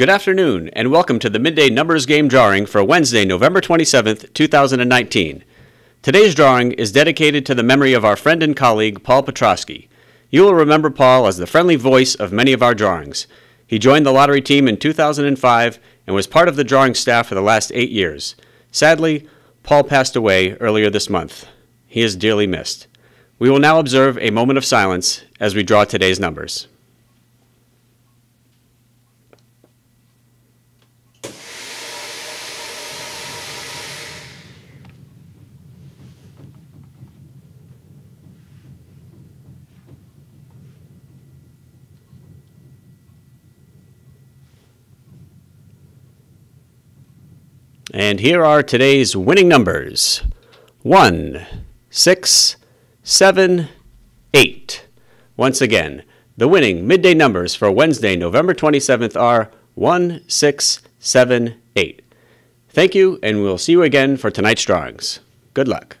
Good afternoon, and welcome to the Midday Numbers Game drawing for Wednesday, November 27th, 2019. Today's drawing is dedicated to the memory of our friend and colleague, Paul Petrosky. You will remember Paul as the friendly voice of many of our drawings. He joined the lottery team in 2005 and was part of the drawing staff for the last eight years. Sadly, Paul passed away earlier this month. He is dearly missed. We will now observe a moment of silence as we draw today's numbers. And here are today's winning numbers 1, 6, 7, 8. Once again, the winning midday numbers for Wednesday, November 27th are 1, 6, 7, 8. Thank you, and we'll see you again for tonight's drawings. Good luck.